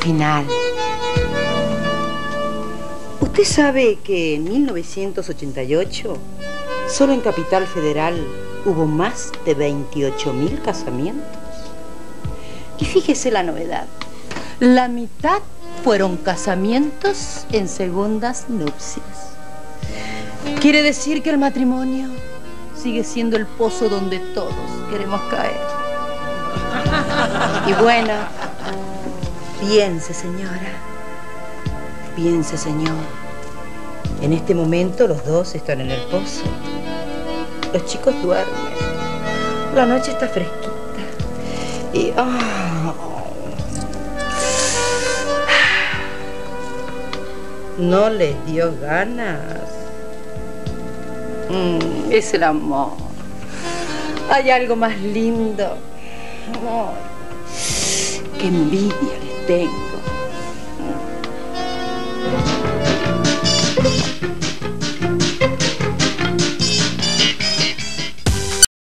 final. ¿Usted sabe que en 1988 solo en Capital Federal hubo más de 28.000 casamientos? Y fíjese la novedad. La mitad fueron casamientos en segundas nupcias. Quiere decir que el matrimonio sigue siendo el pozo donde todos queremos caer. Y bueno, piense señora, piense señor. En este momento los dos están en el pozo. Los chicos duermen. La noche está fresquita. Y... ah, ¿No les dio ganas? Mm, es el amor. Hay algo más lindo. Qué envidia les tengo.